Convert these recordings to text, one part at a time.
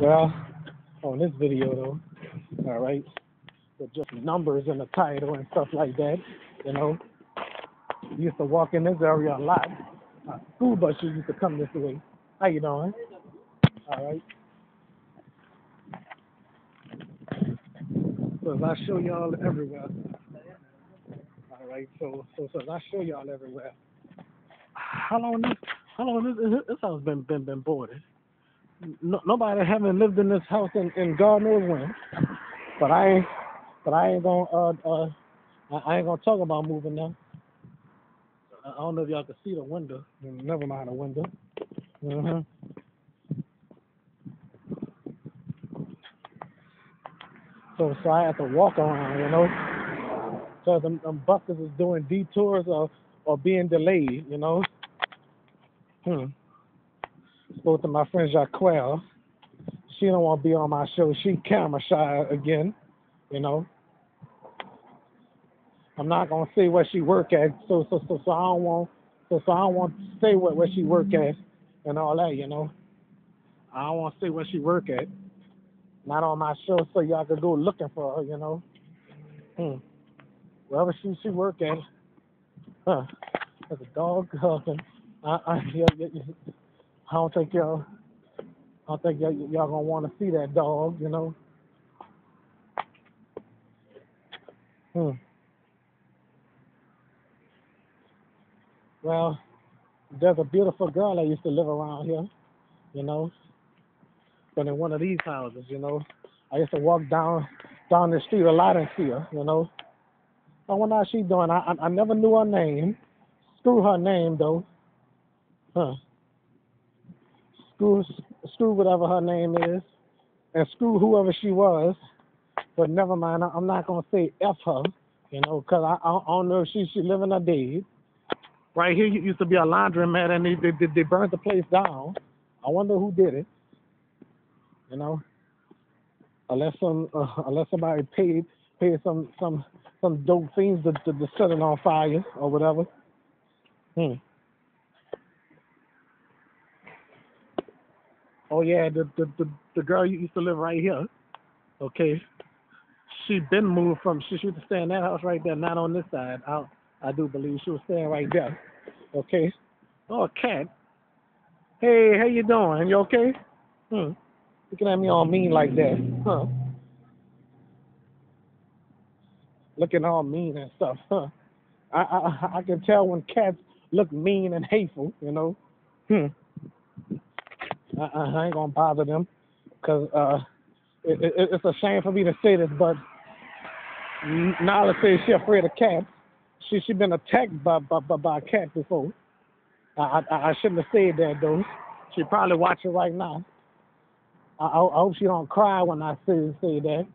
Well, on this video though, all right, with just numbers in the title and stuff like that, you know, we used to walk in this area a lot. Uh, school buses used to come this way. How you doing? All right. So as I show y'all everywhere. All right. So so so as I show y'all everywhere. How long this? How long this? This house been been been boarded? No, nobody haven't lived in this house in, in God knows when. But I ain't but I ain't gonna uh uh I, ain't gonna talk about moving now. I don't know if y'all can see the window. Never mind the window. hmm So so I have to walk around, you know. So them, them buses is doing detours or or being delayed, you know. Hmm. Spoke to my friend Jaquel. She don't want to be on my show. She camera shy again, you know. I'm not gonna say where she work at, so so so so I don't want so so I don't want to say what where she work at and all that, you know. I don't want to say where she work at. Not on my show, so y'all can go looking for her, you know. Hmm. Wherever she she work at, huh? There's a dog hugging. I I yeah, yeah, yeah. I don't think y'all I don't think y'all, y'all gonna want to see that dog, you know. Hmm. Well, there's a beautiful girl that used to live around here, you know, but in one of these houses, you know. I used to walk down down the street a lot and see her, you know. I wonder how she doing. I, I I never knew her name. Screw her name though. Huh. Screw screw whatever her name is, and screw whoever she was. But never mind. I, I'm not gonna say f her, you know, 'cause I, I don't know if she she living or dead. Right here used to be a laundromat, and they they they they burned the place down. I wonder who did it. You know, unless some uh, unless somebody paid paid some some some dope fiends to, to, to set it on fire or whatever. Hmm. Oh yeah, the the the, the girl used to live right here. Okay, she been moved from she, used to stay in that house right there, not on this side. I I do believe she was staying right there. Okay. Oh, cat. Hey, how you doing? You okay? Hmm. Looking at me all mean like that. Huh. Looking all mean and stuff. Huh. I I I can tell when cats look mean and hateful. You know. Hmm. I, I ain't gonna bother them because uh, it, it, it's a shame for me to say this, but Nala says she afraid of cats. She she been attacked by by by, by a cat before. I, I I shouldn't have said that though. She probably watching right now. I, I hope she don't cry when I say say that.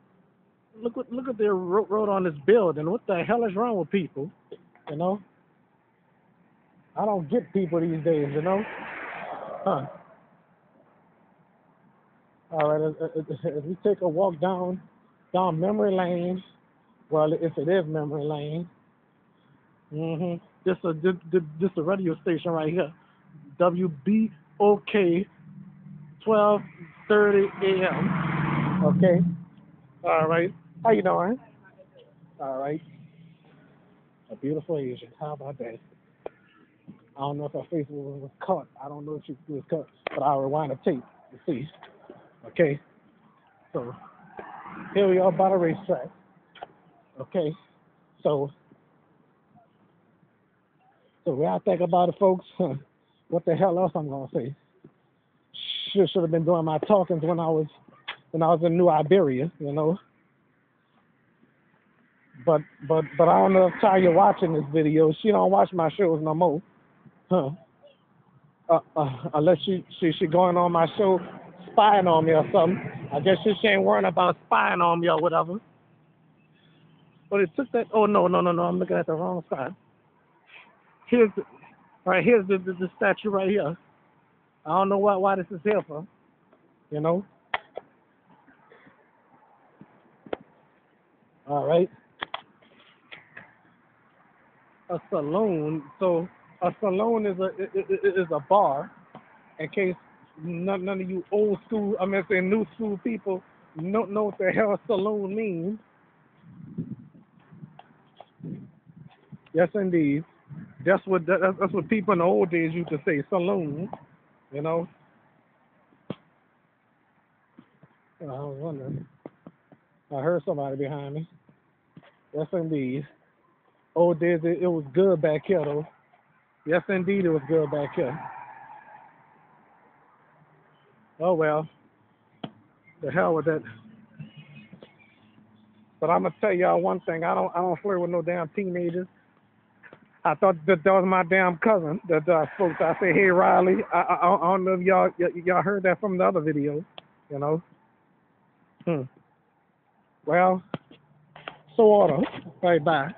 Look what look they wrote, wrote on this building. What the hell is wrong with people? You know. I don't get people these days. You know. Huh. All right. If, we take a walk down down memory lane, well, if it is memory lane, hmm This a this, this a radio station right here, WBOK, twelve thirty a.m. Okay. All right. How you doing? All right. A beautiful Asian. How about that? I don't know if her face was, was cut. I don't know if she was cut, but I'll rewind the tape to see. Okay. So here we are by the racetrack. Okay. So so when I think about it, folks, what the hell else I'm gonna say? Should should have been doing my talkings when I was when I was in New Iberia, you know. But but but I don't know if Tanya watching this video. She don't watch my shows no more, huh? Uh, uh, unless she she she going on my show spying on me or something. I guess she ain't worrying about spying on me or whatever. But it took that. Oh no no no no! I'm looking at the wrong side. Here's the, all right. Here's the, the the statue right here. I don't know why why this is here for. You know. All right. A saloon. So a saloon is a is a bar. In case none, none of you old school, I mean, say new school people don't know what the hell saloon means. Yes, indeed. That's what that, that's what people in the old days used to say, saloon. You know. I was wondering. I heard somebody behind me. Yes, indeed. Old days, it, it was good back here, though. Yes, indeed, it was good back here. Oh well. The hell with that. But I'm gonna tell y'all one thing. I don't I don't flirt with no damn teenagers. I thought that that was my damn cousin that uh, spoke. I said, "Hey, Riley." I, I I don't know if y'all y'all heard that from the other video. You know. Hmm. Well, so order. Right. Bye.